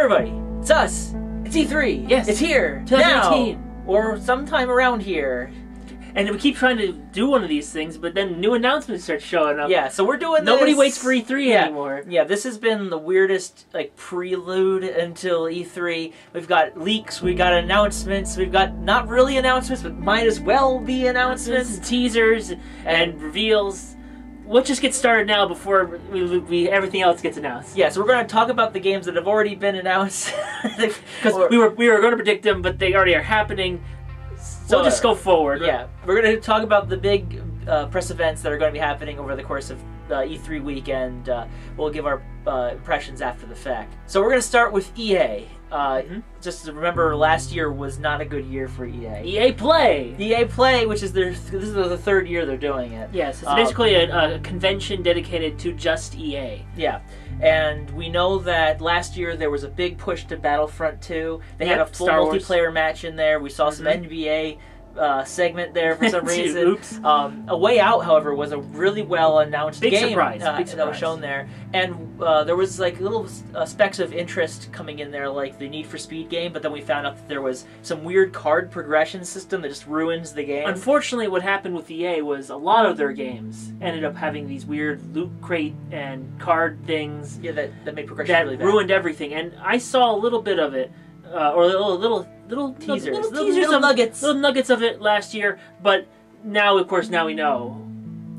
everybody, it's us. It's E3. Yes. It's here. 2018. Now. Or sometime around here. And we keep trying to do one of these things, but then new announcements start showing up. Yeah, so we're doing this. Nobody this- waits for E3 yeah. anymore. Yeah, this has been the weirdest like prelude until E3. We've got leaks, we've got announcements, we've got not really announcements, but might as well be announcements. Announcements, teasers, and reveals. Let's just get started now before we, we everything else gets announced. Yeah, so we're going to talk about the games that have already been announced. Because we were we were going to predict them, but they already are happening. So we'll just go forward. Yeah, we're going to talk about the big uh, press events that are going to be happening over the course of uh, E3 weekend. Uh, we'll give our uh, impressions after the fact. So we're going to start with EA. Uh, Mhm. Just remember, last year was not a good year for EA. EA Play. EA Play, which is their this is the third year they're doing it. Yes, it's Um, basically a, a convention dedicated to just EA. Yeah, and we know that last year there was a big push to Battlefront 2. They had a full multiplayer match in there. We saw some Mhm. NBA uh, segment there for some reason. Um, a Way Out, however, was a really well announced Big game surprise, uh, big that was shown there, and uh, there was like little uh, specks of interest coming in there, like the Need for Speed game. But then we found out that there was some weird card progression system that just ruins the game. Unfortunately, what happened with EA was a lot of their games ended up having these weird loot crate and card things yeah, that, that made progression that really bad. ruined everything. And I saw a little bit of it, uh, or little little little Teasers. little, Little- teasers little of, nuggets. little nuggets of it last year. But now, of course, now we know.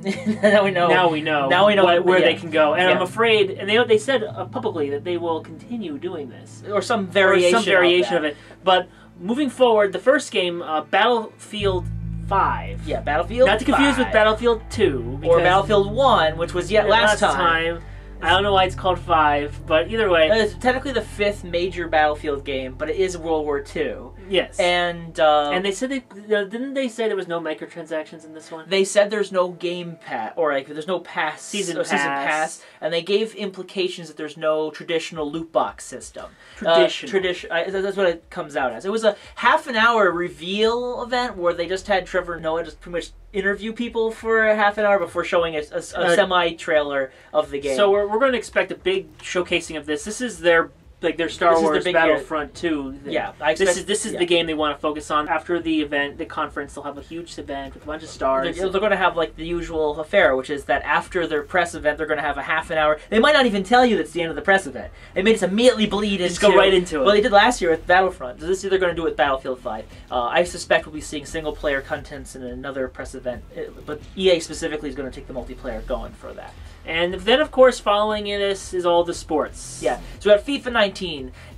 now we know. Now we know. Now we know what- where yeah. they can go. And I'm afraid, and they they said uh, publicly that they will continue doing this. or some variation, or some variation of, of, it. But moving forward, the first game, uh, Battlefield Five. Yeah, Battlefield. Not to confuse 5. with Battlefield Two or Battlefield One, which was yet yeah, last, time. I don't know why it's called Five, but either way, It's technically the fifth major Battlefield game, but it is World War II. yes. And uh, And they said they uh, didn't they say there was no microtransactions in this one. they said there's no game pass or like there's no pass Season or season pass. pass, and they gave implications that there's no traditional loot box system. Traditional. Uh, tradition. I, that's what it comes out as. It was a half an hour reveal event where they just had Trevor Noah just pretty much interview people for a half an hour before showing a, a, Uh, semi trailer of the game. So we're, we're going to expect a big showcasing of this. This is their like their Star This is the Wars Battlefront Two. yeah, I This is this is yeah. the game they want to focus on after the event, the conference. They'll have a huge event with a bunch of stars. They're, they're going to have like the usual affair, which is that after their press event, they're going to have a half an hour. They might not even tell you that's the end of the press event. They may just immediately bleed Just into go right into it. Well, they did last year with Battlefront. So this year they're going to do it with Battlefield Five. Uh, I suspect we'll be seeing single player contents in another press event, Uh, but EA specifically is going to take the multiplayer going for that. And then, of course, following this is all the sports. Yeah. So we got FIFA 19,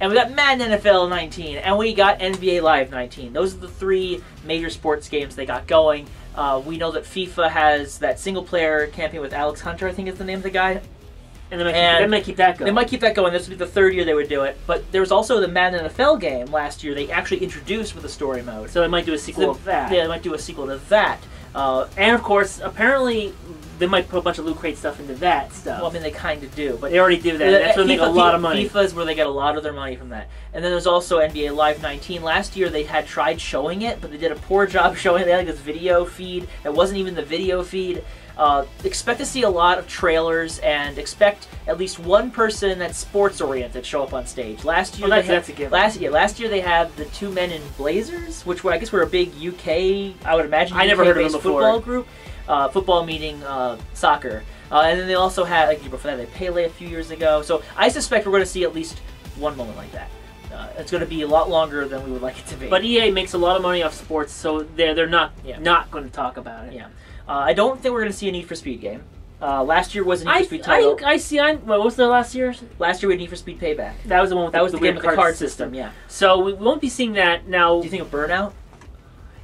and we got Madden NFL 19, and we got NBA Live 19. Those are the three major sports games they got going. Uh, we know that FIFA has that single player campaign with Alex Hunter, I think is the name of the guy. And they might, And keep, they might keep that going. They might keep that going. This would be the third year they would do it. But there was also the Madden NFL game last year they actually introduced with a story mode. so they might do a sequel So that. Yeah, they might do a sequel to that. Uh, And of course, apparently, they might put a bunch of loot crate stuff into that stuff. well, I mean, they kind of do. But they already do that. That's where they make a lot of money. FIFA is where they get a lot of their money from that. And then there's also NBA Live 19. Last year they had tried showing it, but they did a poor job showing it. They had like this video feed that wasn't even the video feed. Uh, expect to see a lot of trailers and expect at least one person that's sports oriented show up on stage. Last year, Oh, that's- they had, that's a given. last year, last year they had the two men in Blazers, which were I guess were a big UK, I would imagine, I never heard of them before. football group. Uh, football meaning uh, soccer, uh, and then they also had like before that they had Pele a few years ago. So I suspect we're going to see at least one moment like that. Uh, it's going to be a lot longer than we would like it to be. But EA makes a lot of money off sports, so they're they're not Yeah. not going to talk about it. yeah, uh, I don't think we're going to see a Need for Speed game. Uh, last year was a Need I, for Speed title. I, I see. I what was the last year? last year we had Need for Speed Payback. That was the one with That the, was the, weird game with the card system. Yeah. So we won't be seeing that now. Do you think of Burnout?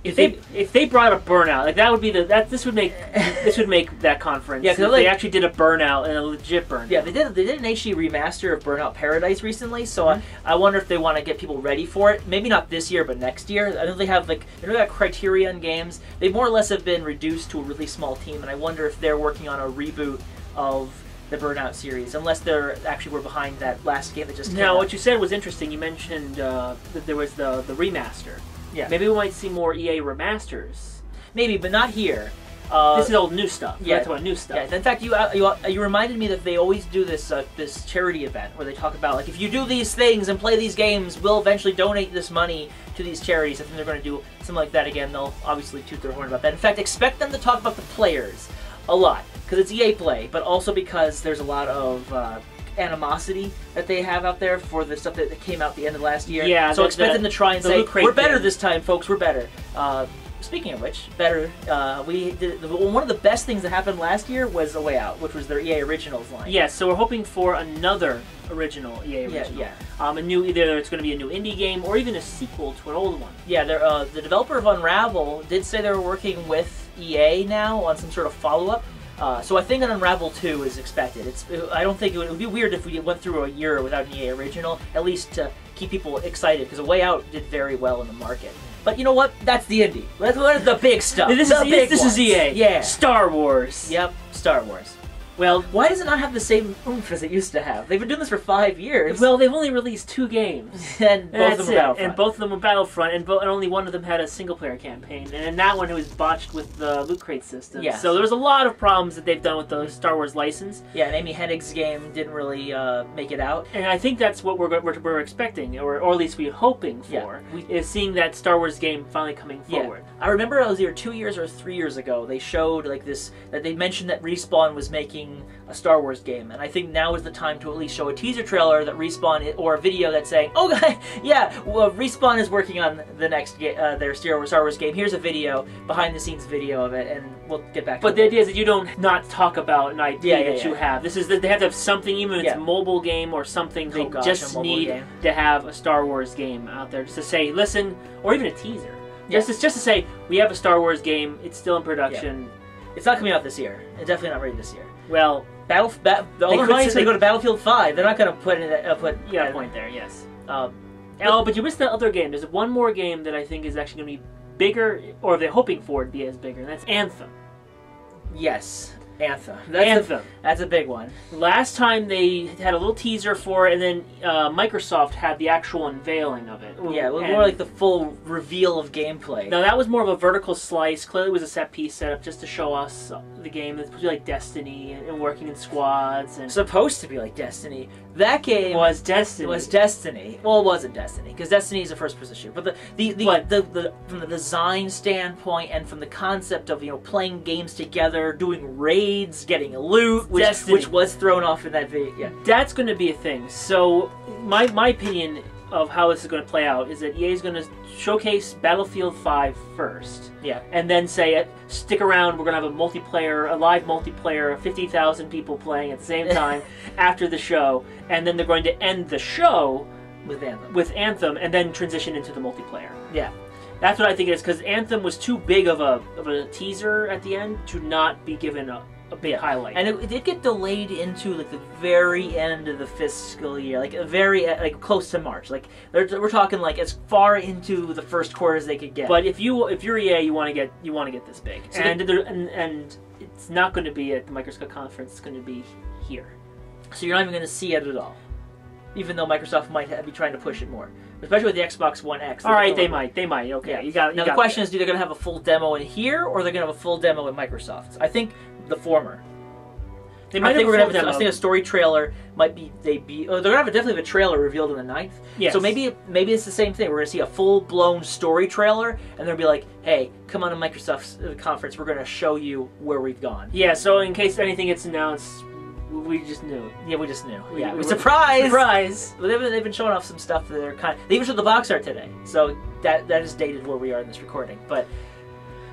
If they if they brought a burnout, like that would be the that this would make this would make that conference. Yeah, because like- they actually did a burnout and a legit burnout. Yeah, they did. They did an HD remaster of Burnout Paradise recently, so Mhm. I, I wonder if they want to get people ready for it. Maybe not this year, but next year. I know they have like they know that Criterion games. They more or less have been reduced to a really small team, and I wonder if they're working on a reboot of the Burnout series, unless they're actually were behind that last game that just came Now, what you said was interesting. You mentioned uh, that there was the the remaster. Yeah. Maybe we might see more EA remasters. Maybe, but not here. Uh, this is all new stuff. yeah. That's about new stuff. Yeah, in fact, you, uh, you uh, you reminded me that they always do this uh, this charity event where they talk about like if you do these things and play these games, we'll eventually donate this money to these charities. I think they're going to do something like that again. They'll obviously toot their horn about that. In fact, expect them to talk about the players a lot because it's EA Play, but also because there's a lot of uh, animosity that they have out there for the stuff that came out the end of last year. Yeah, so the- expect the- them to try and say we're better thing." this time, folks. We're better. Uh, Speaking of which, better. Uh, we did the, one of the best things that happened last year was A Way Out, which was their EA Originals line. Yes, so we're hoping for another original EA Yeah, original. yeah. Um, a new either it's going to be a new indie game or even a sequel to an old one. Yeah, uh, the developer of Unravel did say they were working with EA now on some sort of follow up. Uh, so I think an Unravel 2 is expected. It's I don't think it would, it would be weird if we went through a year without an EA original, at least to keep people excited, because A Way Out did very well in the market. But you know what? That's the indie. That's what is the big stuff. This the is big this, this is. EA. Yeah. Star Wars. Yep. Star Wars. Well, Why does it not have the same oomph as it used to have? They've been doing this for five years. well, they've only released two games. and both of them it. Battlefront. And both of them were Battlefront, and, bo- and only one of them had a single player campaign. And in that one, it was botched with the Loot Crate system. Yes. So there was a lot of problems that they've done with the Star Wars license. Yeah, and Amy Hennig's game didn't really uh, make it out. And I think that's what we're, we're, we're expecting, or, or at least we're hoping for, Yeah, we- is seeing that Star Wars game finally coming forward. Yeah. I remember it was either two years or three years ago. They showed like this that they mentioned that Respawn was making a Star Wars game, and I think now is the time to at least show a teaser trailer that Respawn or a video that's saying, "Oh, yeah, well, Respawn is working on the next uh, their Star Wars, Star Wars game. Here's a video, behind the scenes video of it, and we'll get back." To it. But the idea is that you don't not talk about an idea Yeah, yeah, that you yeah. have. This is that they have to have something, even if it's a mobile game or something. They Oh, gosh, just need game. to have a Star Wars game out there just to say, listen, or even a teaser. Yeah. Just, just to say, we have a Star Wars game. It's still in production. It's not coming out this year. It's definitely not ready this year. Well, Battle, ba- the They could say- they go to Battlefield Five, they're not going to put in uh, put you got uh, a point there. Yes. Um, Oh, but you missed the other game. There's one more game that I think is actually going to be bigger, or they're hoping for it to be as bigger, and that's Anthem. yes, Anthem. That's A, Anthem. that's a big one. Last time they had a little teaser for it, and then uh, Microsoft had the actual unveiling of it. Yeah, And- more like the full reveal of gameplay. Now that was more of a vertical slice. Clearly, it was a set piece setup just to show us the game. It's supposed to be like Destiny and, working in squads, and supposed to be like Destiny. That game was Destiny. was Destiny. Well, it wasn't Destiny because Destiny is a first-person shooter. But the the the, But- the, the from the design standpoint and from the concept of you know playing games together, doing raids, getting a loot, which, Destiny. which was thrown off in that video. Yeah. That's going to be a thing. So my my opinion of how this is going to play out is that EA is going to showcase Battlefield 5 first. Yeah. And then say, uh, stick around, we're going to have a multiplayer, a live multiplayer, 50,000 people playing at the same time after the show. And then they're going to end the show With Anthem. with Anthem and then transition into the multiplayer. Yeah. That's what I think it is because Anthem was too big of a of a teaser at the end to not be given a, a bit highlight. And it, it did get delayed into like the very end of the fiscal year, like a very uh, like close to March. Like we're talking like as far into the first quarter as they could get. but if you if you're EA, you want to get you want to get this big, So and, there, and and it's not going to be at the Microsoft conference. It's going to be here. So you're not even going to see it at all, even though Microsoft might be trying to push it more, especially with the Xbox One X. All right, they might, they might. Okay, Yeah. you got. Now you the got question that. is, do they going to have a full demo in here, or they're going to have a full demo in Microsoft? I think the former. they I might think we're gonna have. A, I demo. I think a story trailer might be. They be. Oh, they're gonna have a, definitely have a trailer revealed on the 9th. Yes. So maybe maybe it's the same thing. We're gonna see a full blown story trailer, and they'll be like, "Hey, come on to Microsoft's uh, conference. We're gonna show you where we've gone." Yeah. So in case anything gets announced, we just knew. Yeah, we just knew. We- Yeah, we- surprise! Surprise! But they've been, they've been showing off some stuff that they're kind. Of, They even showed the box art today, so that that is dated where we are in this recording. But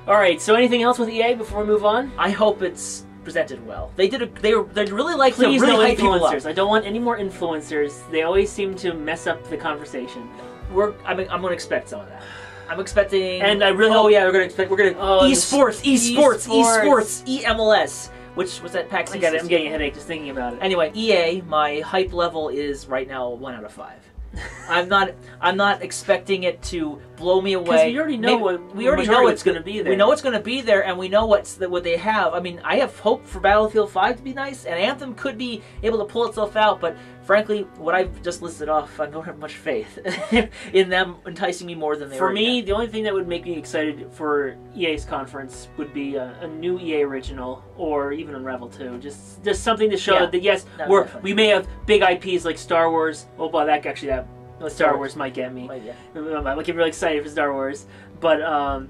All right. So anything else with EA before we move on? I hope it's presented well. They did. A, they they really like Please to really no hype people up. influencers. I don't want any more influencers. They always seem to mess up the conversation. We're I'm, I'm gonna expect some of that. I'm expecting, And I really oh, oh yeah, we're gonna expect we're gonna Oh, esports, esports, esports. esports, EMLS, which was that PAX. It. I'm getting a headache just thinking about it. Anyway, EA, my hype level is right now one out of five. I'm not I'm not expecting it to blow me away. Because we already know Maybe- what we already know it's going to be there. We know it's going to be there, and we know what's the, what they have. I mean, I have hope for Battlefield 5 to be nice, and Anthem could be able to pull itself out. But frankly, what I've just listed off, I don't have much faith in them enticing me more than they For me, the only thing that would make me excited for EA's conference would be a, a new EA original or even Unravel 2. Just just something to show Yeah. that, that yes, we're, we may have big IPs like Star Wars. Oh, well, that actually that Star Star Wars Wars. might get me. But, yeah. I'm like really excited for Star Wars, but um,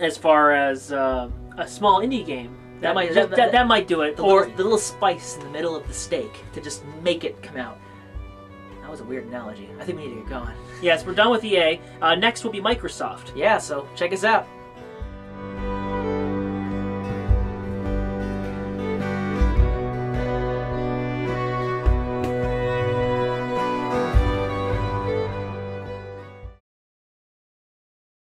as far as uh, a small indie game, that, That might- that, that- that, that might do it. The, Or little, the little spice in the middle of the steak to just make it come out. That was a weird analogy. I think we need to get going. yes, we're done with EA. Uh, next will be Microsoft. Yeah, so check us out.